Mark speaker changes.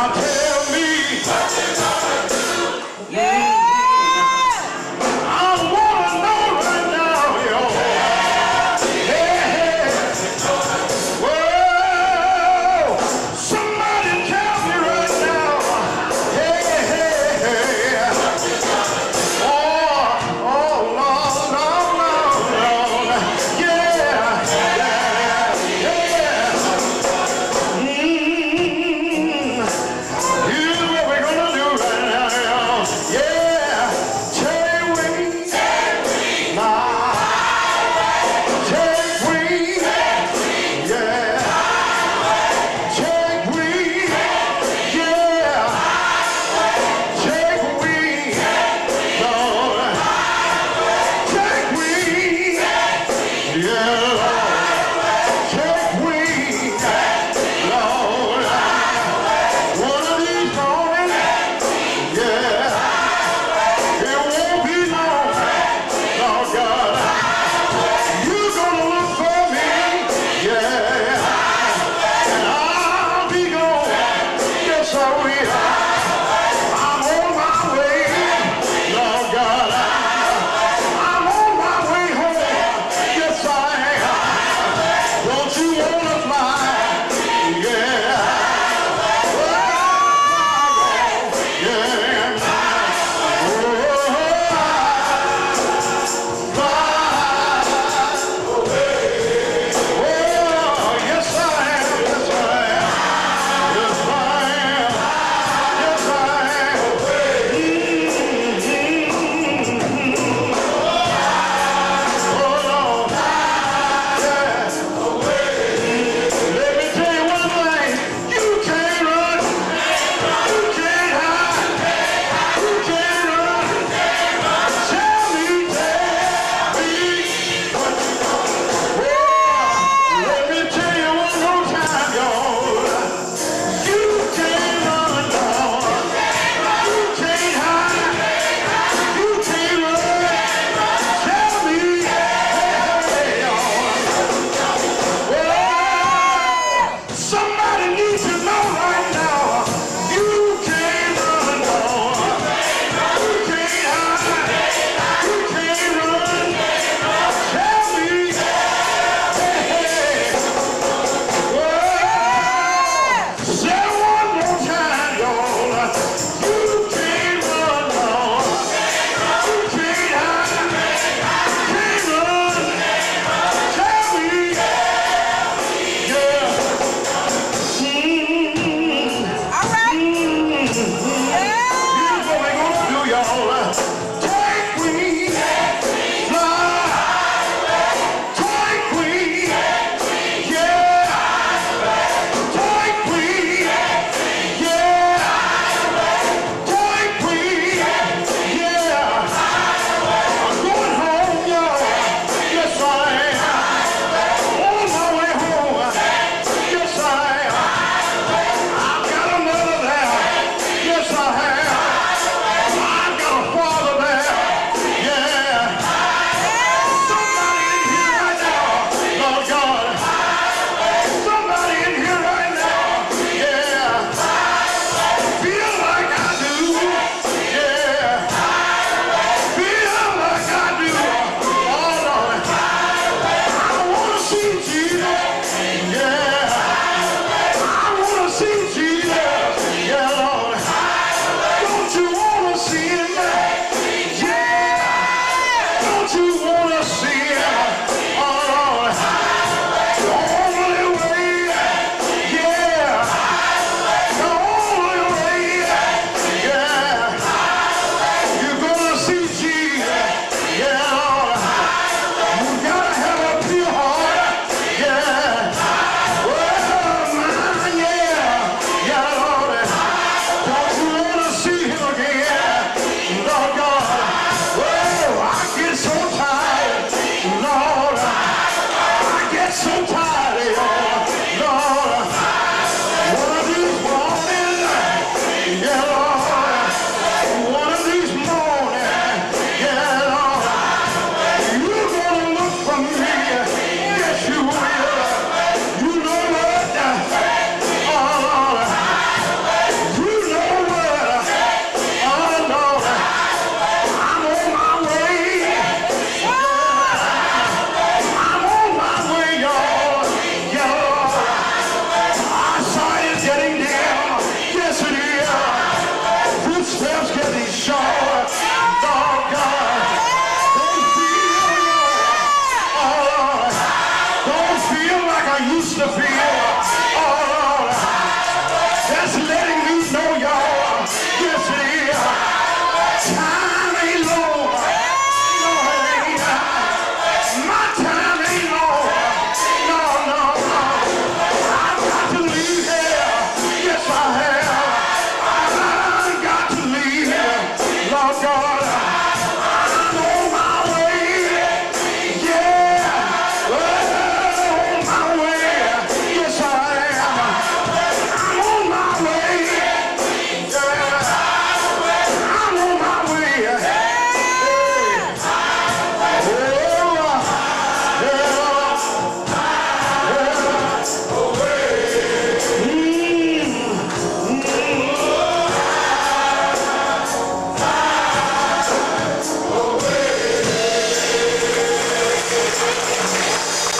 Speaker 1: I'll Now